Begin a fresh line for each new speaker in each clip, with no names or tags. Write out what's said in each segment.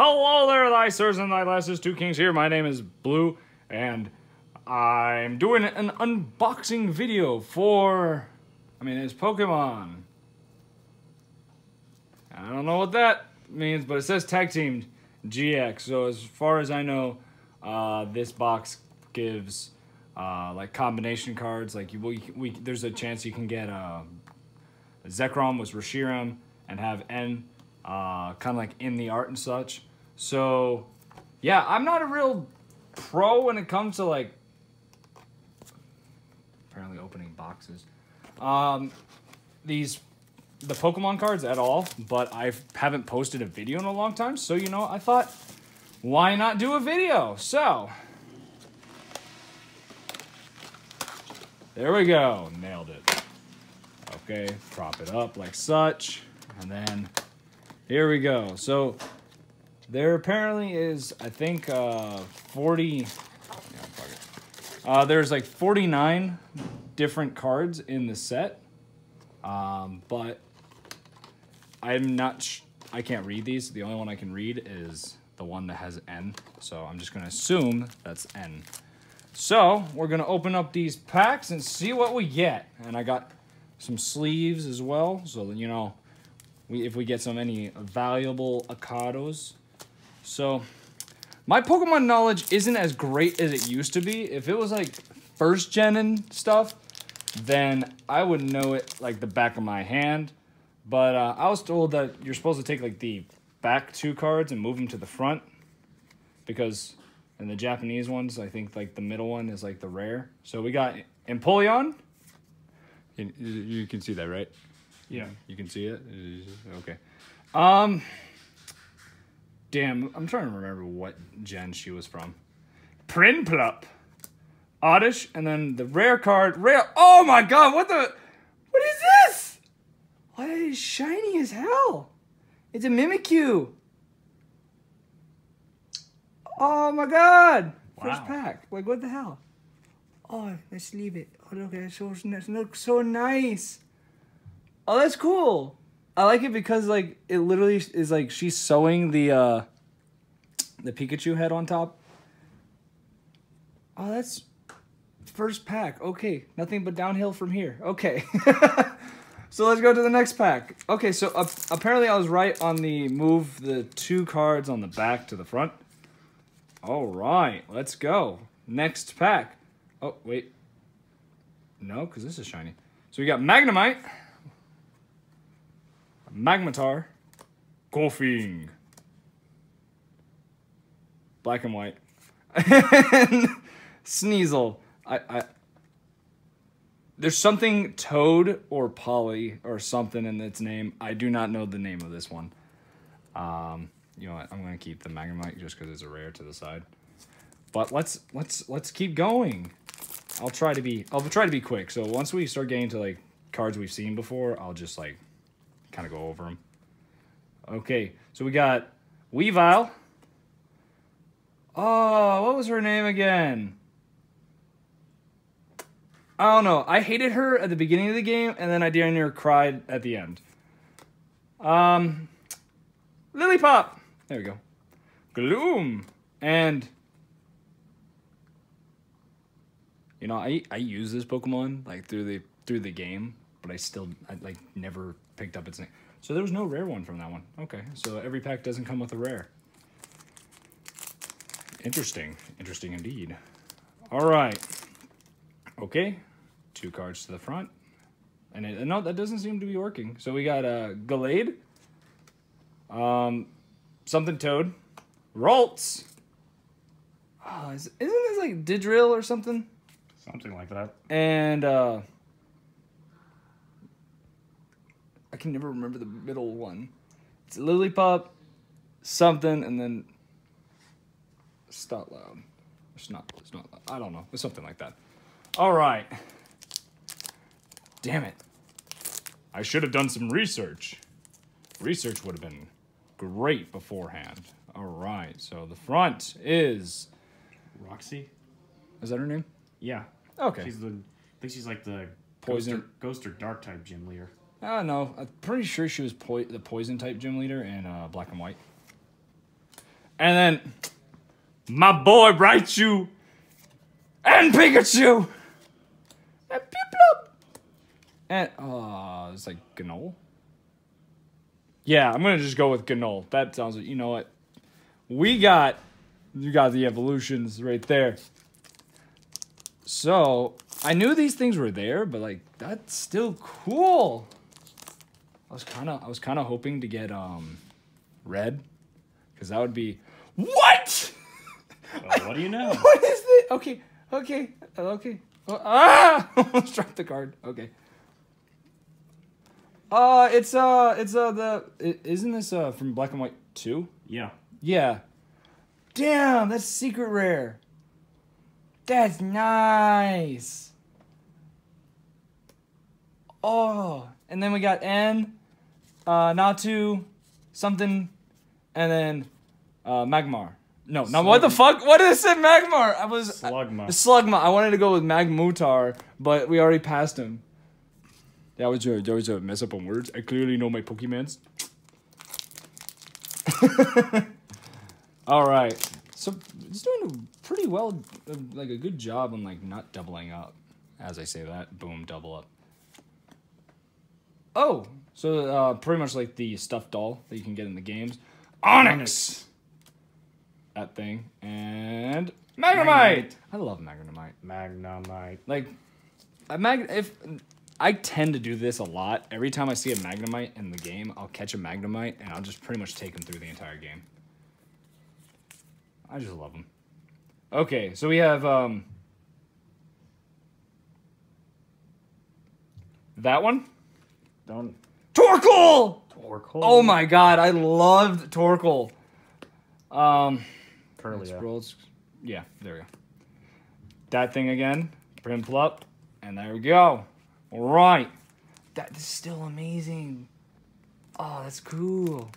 Hello there, thy sirs and thy lasses, two kings here. My name is Blue, and I'm doing an unboxing video for, I mean, it's Pokemon. I don't know what that means, but it says Tag Team GX. So as far as I know, uh, this box gives uh, like combination cards. Like you, we, we, there's a chance you can get uh, Zekrom with Reshiram and have N uh, kind of like in the art and such. So, yeah, I'm not a real pro when it comes to like apparently opening boxes. Um, these the Pokemon cards at all, but I haven't posted a video in a long time. So you know, I thought, why not do a video? So. There we go, nailed it. Okay, prop it up like such, and then here we go. So there apparently is, I think, uh, 40. Yeah, uh, there's like 49 different cards in the set, um, but I'm not. I can't read these. The only one I can read is the one that has N. So I'm just gonna assume that's N. So we're gonna open up these packs and see what we get. And I got some sleeves as well, so that you know, we if we get some any valuable Akados. So my Pokemon knowledge isn't as great as it used to be. If it was like first gen and stuff, then I would know it like the back of my hand. But uh, I was told that you're supposed to take like the back two cards and move them to the front because in the Japanese ones, I think like the middle one is like the rare. So we got Empoleon. You, you can see that, right?
Yeah.
You can see it? Okay. Um, damn, I'm trying to remember what gen she was from. Prinplup. Oddish, and then the rare card. Rare. Oh my god, what the. What is this? Why is it shiny as hell? It's a Mimikyu. Oh my god. First pack. Like, what the hell? Oh, let's leave it. Oh, look, it so, it looks so nice. Oh, that's cool. I like it because like it literally is like she's sewing the uh the Pikachu head on top. Oh, that's first pack. Okay, nothing but downhill from here. Okay. so let's go to the next pack. Okay, so uh, apparently I was right on the move the two cards on the back to the front. All right, let's go. Next pack. Oh, wait. No, because this is shiny. So we got Magnemite. Magmortar, Koffing, Black and White, and Sneasel. I, I, there's something Toad or Polly or something in its name. I do not know the name of this one. Um, you know what? I'm gonna keep the Magnemite just because it's a rare to the side. But let's let's let's keep going. I'll try to be I'll try to be quick. So once we start getting to like cards we've seen before, I'll just like kind of go over them. Okay, so we got Weavile. Oh, what was her name again? I don't know. I hated her at the beginning of the game, and then I damn near cried at the end. Um, Lillipup. There we go. Gloom. And, you know, I, I use this Pokemon, like, through the through the game, but I still, I, like, never picked up its name. So there was no rare one from that one. Okay, so every pack doesn't come with a rare. Interesting. Interesting indeed. All right. Okay, two cards to the front. And it, no, that doesn't seem to be working. So we got uh, Gallade, um, something Toad, Ralts. Oh, is, isn't this like Didril or something?
Something like that.
And uh, I can never remember the middle one. It's Lillipup, something, and then Stop Loud. It's not. It's not. Loud. I don't know. It's something like that. All right. Damn it. I should have done some research. Research would have been great beforehand. All right. So the front is.
Roxie?
Is that her name?
Yeah.
Okay.
She's the. I think she's like the
Poison-
Ghost or, ghost or dark type gym leader.
I don't know. I'm pretty sure she was poi- the poison type gym leader in uh, Black and White. And then my boy Raichu and Pikachu and Piplup and oh, it's like Gnoll. Yeah, I'm gonna just go with Gnoll. That sounds. You know what? We got you got the evolutions right there. So I knew these things were there, but like that's still cool. I was kind of I was kind of hoping to get um red because that would be what?
Well, what do you know?
what is this? Okay, okay, okay. Oh, ah! Almost dropped the card. Okay. Uh, it's uh, it's uh the isn't this uh from Black and White two?
Yeah.
Yeah. Damn, that's secret rare. That's nice. Oh, and then we got N, uh, Natu, something, and then uh, Magmar. No, no, what the fuck? What did it say Magmar? I was
Slugma.
Slugma. I wanted to go with Magmutar, but we already passed him. That was a that was a mess up on words. I clearly know my Pokemons. All right, so it's doing pretty well, uh, like a good job on like not doubling up. As I say that, boom, double up. Oh, so uh, pretty much like the stuffed doll that you can get in the games, Onix. That thing and Magnemite.
Magnemite.
I love Magnemite.
Magnemite.
Like, a mag if I tend to do this a lot. Every time I see a Magnemite in the game, I'll catch a Magnemite and I'll just pretty much take him through the entire game. I just love him. Okay, so we have um that one.
Don't.
Torkoal.
Torkoal.
Oh my god, I loved Torkoal. Um,
Kirlia.
Scrolls. Yeah, there we go. That thing again. Prinplup. And there we go. All right. That is still amazing. Oh, that's cool.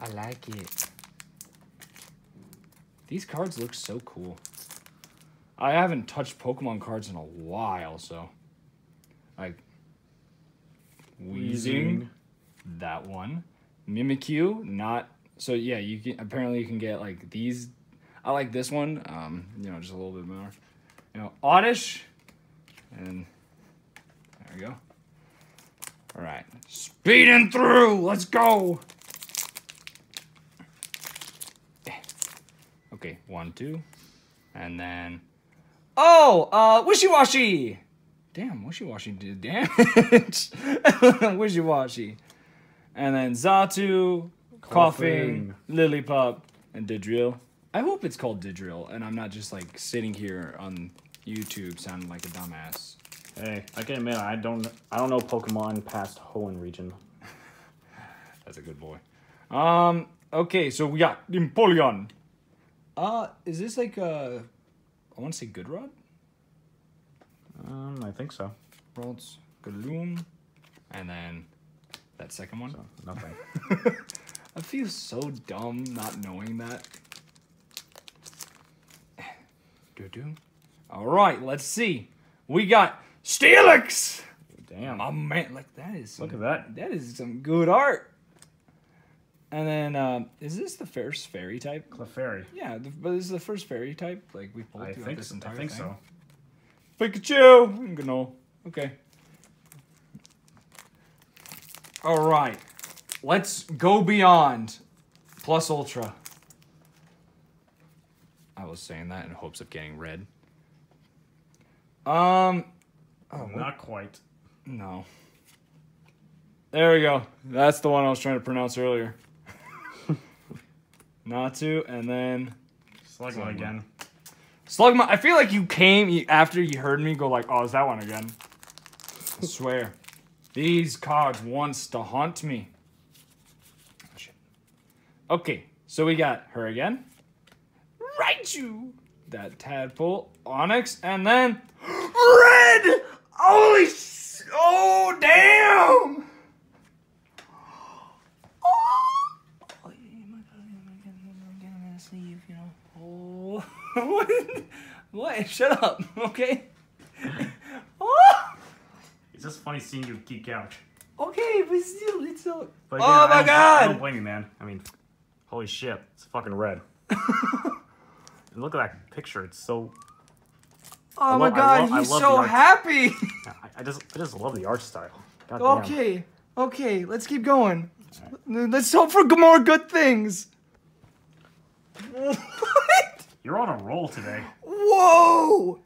I like it. These cards look so cool. I haven't touched Pokemon cards in a while, so like Weezing, that one. Mimikyu, not so yeah, you can apparently you can get like these I like this one, um, you know, just a little bit more. You know, Oddish and there we go. Alright. Speeding through! Let's go! Okay, one, two. And then Oh, uh Wishiwashi! Damn, Wishiwashi did damage. Wishiwashi. And then Xatu, Koffing, Lillipup, and Didril. I hope it's called Didril, and I'm not just like sitting here on YouTube sounding like a dumbass.
Hey, I can admit I don't. I don't know Pokemon past Hoenn region.
That's a good boy. Um. Okay, so we got Empoleon. Uh, is this like uh, I want to say Good Rod.
Um, I think so.
Rods, Gloom, and then that second one.
So nothing.
I feel so dumb not knowing that. Do do. All right, let's see. We got Steelix.
Damn.
Oh man, like that is some,
Look at that.
That is some good art. And then, um, is this the first fairy type?
Clefairy.
Yeah, the, but this is the first fairy type. Like we pulled
I
throughout
think.
this entire
I think
thing.
so.
Pikachu. I'm. Okay. All right. Let's go beyond. Plus Ultra. I was saying that in hopes of getting red. Um. Oh, what?
Not quite.
No. There we go. That's the one I was trying to pronounce earlier. Natu, and then
Slugma
Slugma.
again.
Slugma. I feel like you came after you heard me go like, "Oh, is that one again?" I swear, these cards wants to haunt me. Oh, shit. Okay, so we got her again. Raichu, that tadpole, Onix, and then red. Holy! Oh damn! Oh, oh yeah, my God, my God, my God, I'm gonna sleeve, you know. Oh, what? What? Shut up, okay? oh,
It's just funny seeing you geek out.
okay, but still, it's so.
But
Oh my
I don't- I
God.
don't blame you, man. I mean, holy shit, it's fucking red. And look at that picture. It's so.
Oh my god, he's so happy.
I, I just, I just love the art style. God damn.
okay, okay, let's keep going. Let's hope for more good things.
You're on a roll today.
Whoa!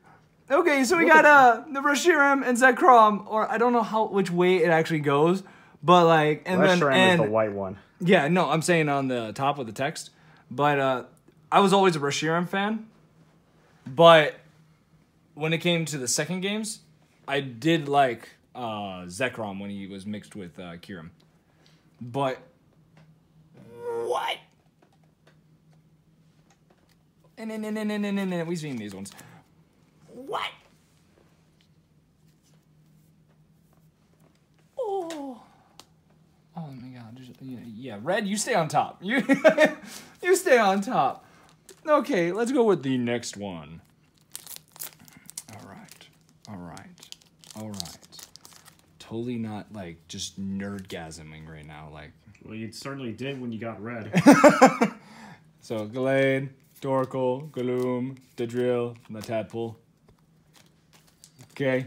Okay, so we got uh the Reshiram and Zekrom, or I don't know how which way it actually goes, but like and then and
is the white one.
yeah, no, I'm saying on the top of the text, but uh I was always a Reshiram fan, but when it came to the second games, I did like uh Zekrom when he was mixed with uh Kyurem, but what? And then and then and then and then we've seen these ones. What? Oh. Oh my god. there's- Yeah, yeah, Red, you stay on top. You you stay on top. Okay, let's go with the next one. All right. All right. All right. Totally not like just nerdgasming right now like
Well, you certainly did when you got red.
so Gallade, Dorkle, Gloom, Dadrill, and the Tadpole. Okay.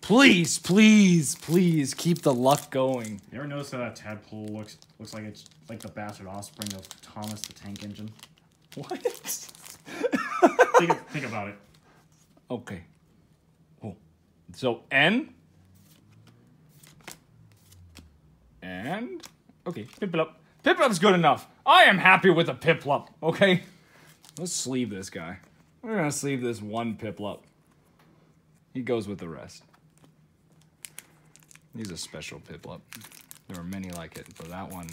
Please, please, please keep the luck going.
you ever notice how that tadpole looks looks like it's like the bastard offspring of Thomas the Tank Engine?
What?
Think, think about it.
Okay. Oh. So N. And okay, Piplup. Piplup's good enough. I am happy with a Piplup. Okay. Let's sleeve this guy. We're gonna sleeve this one Piplup. He goes with the rest. He's a special Piplup. There are many like it, but that one,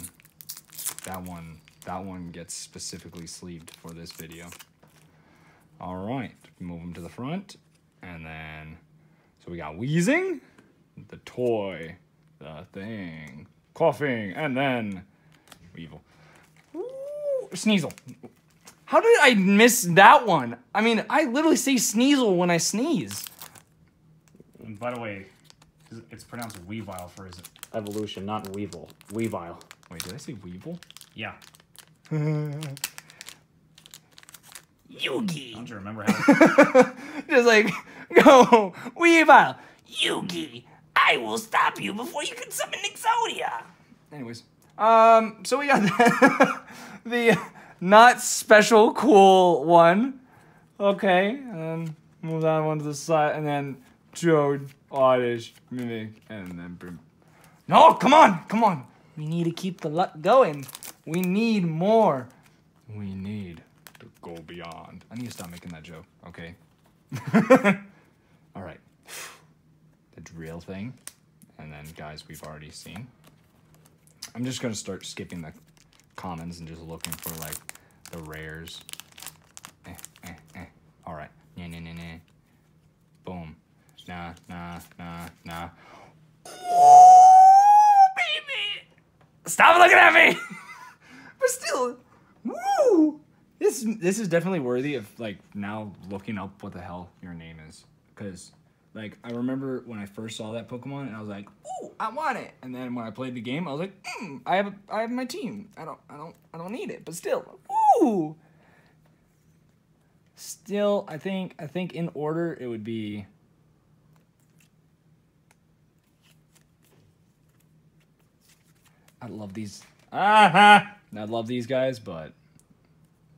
that one, that one gets specifically sleeved for this video. All right, move him to the front, and then so we got Weezing, the toy, the thing, Koffing, and then evil. Ooh, Sneasel. How did I miss that one? I mean, I literally say Sneasel when I sneeze.
And by the way, it's pronounced Weavile for his evolution, not Weevil. Weavile.
Wait, did I say Weevil?
Yeah.
Yugi.
I don't you remember how?
Just like, go, Weevil. Yugi, I will stop you before you can summon Exodia. Anyways, um, so we got the, the not special cool one. Okay, and move that one to the side, and then Jode, Oddish, Mimic, and then Brim. No, come on, come on. We need to keep the luck going. We need more. We need to go beyond. I need to stop making that joke, okay? All right. The drill thing. And then, guys, we've already seen. I'm just going to start skipping the commons and just looking for, like, the rares. Eh, eh, eh. All right. Nah, nah, nah, nah. Boom. Nah, nah, nah, nah. Ooh, baby! Stop looking at me! but still, woo! This this is definitely worthy of like now looking up what the hell your name is, because like I remember when I first saw that Pokemon and I was like, ooh, I want it. And then when I played the game, I was like, mm, I have a, I have my team. I don't I don't I don't need it, but still, ooh. Still, I think I think in order it would be. I love these. Ah, I love these guys, but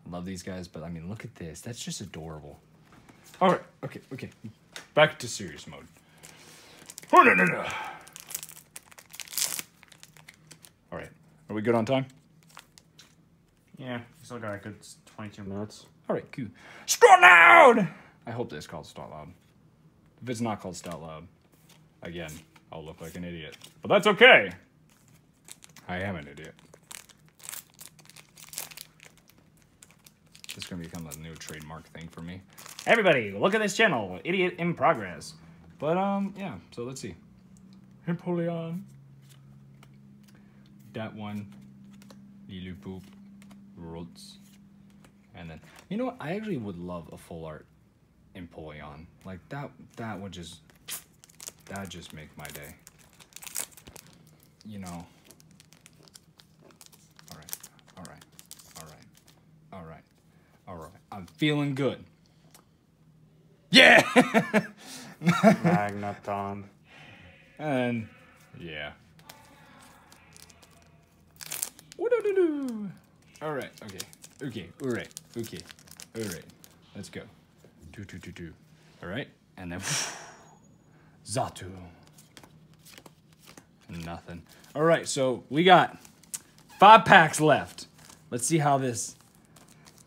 I love these guys, but I mean, look at this. That's just adorable. All right, okay, okay. Back to serious mode. Oh, no, no, no. All right, are we good on time?
yeah, we still got a good 22 minutes.
All right, cool. Start loud. I hope this is called Start Loud. If it's not called Start Loud, again, I'll look like an idiot. But that's okay. I am an idiot. This is gonna become a new trademark thing for me. Everybody, look at this channel, idiot in progress. But um, yeah. So let's see. Napoleon. That one. Lillipoop. Roots. And then, you know what? I actually would love a full art Empoleon. Like that. That would just. That would just make my day. You know. All right. All right. All right. All right. Alright. I'm feeling good. Yeah!
Magneton.
and yeah. All right. Okay. Okay. All right. Okay. All right. Let's go. Do do do do. All right. And then Xatu. Nothing. All right. So we got five packs left. Let's see how this.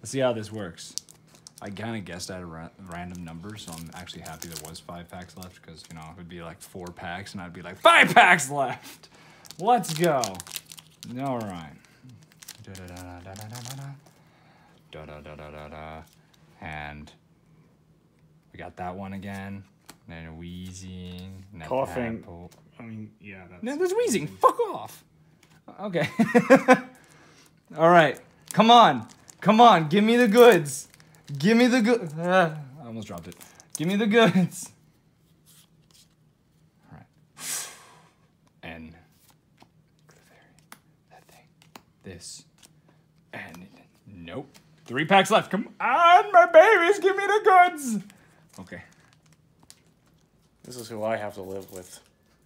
Let's see how this works. I kind of guessed at a ra- random number, so I'm actually happy there was five packs left because you know it would be like four packs, and I'd be like five packs left. Let's go. All right. Da-da-da-da-da-da-da. Da-da-da-da-da-da. And we got that one again. Then Weezing. and
Koffing.
apple.
I mean, yeah, that's.
No, there's Weezing. Fuck off. Okay. All right. Come on. Come on. Give me the goods. Give me the good. I almost dropped it. Give me the goods. All right. And that thing. This. And nope. Three packs left. Come on, my babies. Give me the goods. Okay.
This is who I have to live with.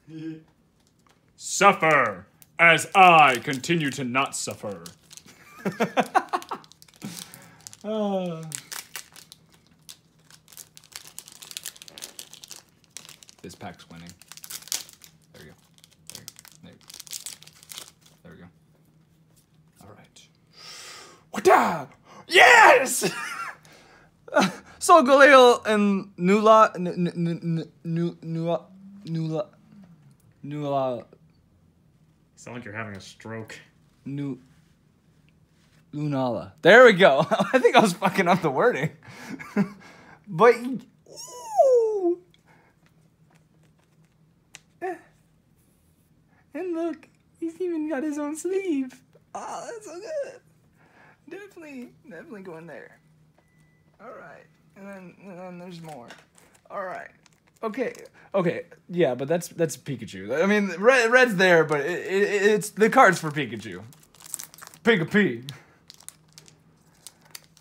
Suffer as I continue to not suffer. Ah. This pack's winning. There we go. There, there, there we go. All right. Wada! Yes! so Galil and Nula, Nula, Nula, Nula,
Sound like you're having a stroke.
Nu Lunala. There we go. I think I was fucking up the wording. but ooh. Eh. And look, he's even got his own sleeve. Oh, that's so good. Definitely, definitely going there. All right, and then, and then there's more. All right. Okay. Okay. Yeah, but that's that's Pikachu. I mean, red, red's there, but it, it, it's the cards for Pikachu. Pika P.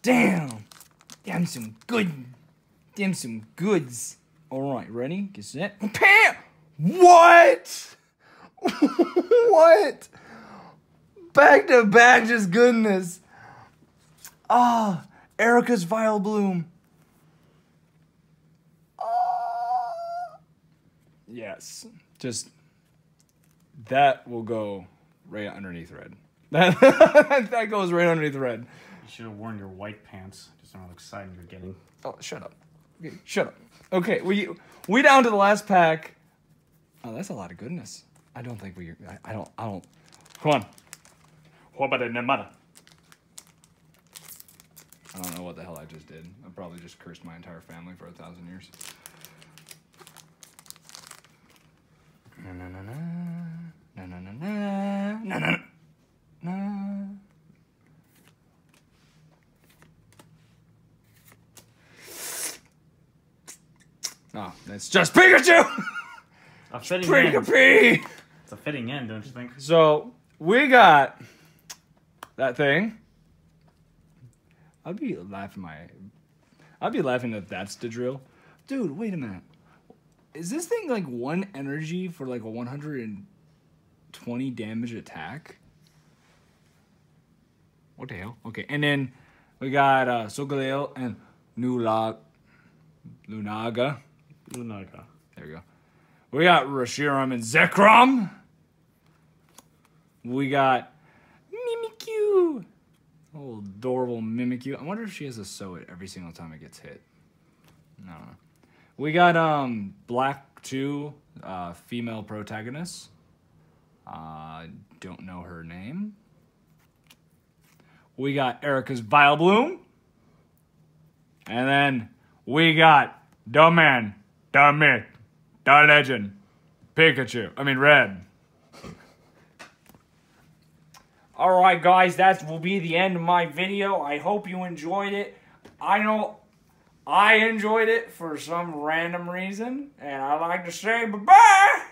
Damn. Damn some good. Damn some goods. All right, ready? Get set. Pam. What? what? Back to back, just goodness. Ah, Erika's Vileplume. Ah. Yes, just that will go right underneath red. That that goes right underneath red.
You should have worn your white pants. Just know how excited you're getting.
Oh, shut up. Okay, shut up. Okay, we we down to the last pack. Oh, that's a lot of goodness. I don't think we. I, I don't. I don't. Come on. What about the matter? I don't know what the hell I just did. I probably just cursed my entire family for a thousand years. Na na na na na na na na na na na. Ah, oh, that's just Pikachu!
A fitting end.
Pikachu!
It's a fitting in, don't you think?
So we got that thing. I'd be laughing my. I'd be laughing if that's the drill, dude. Wait a minute. Is this thing like one energy for like a 120 damage attack? What the hell? Okay, and then we got uh, Solgaleo and Nula, Lunaga.
Lunaga.
There we go. We got Reshiram and Zekrom. We got Mimikyu. Oh, adorable Mimikyu. I wonder if she has a sew it every single time it gets hit. No. We got um Black 2, uh, female protagonist. Uh, don't know her name. We got Erika's Vileplume. And then we got the man, the myth, the legend, Pikachu. I mean, Red. All right, guys, that will be the end of my video. I hope you enjoyed it. I know I enjoyed it for some random reason, and I'd like to say bye bye.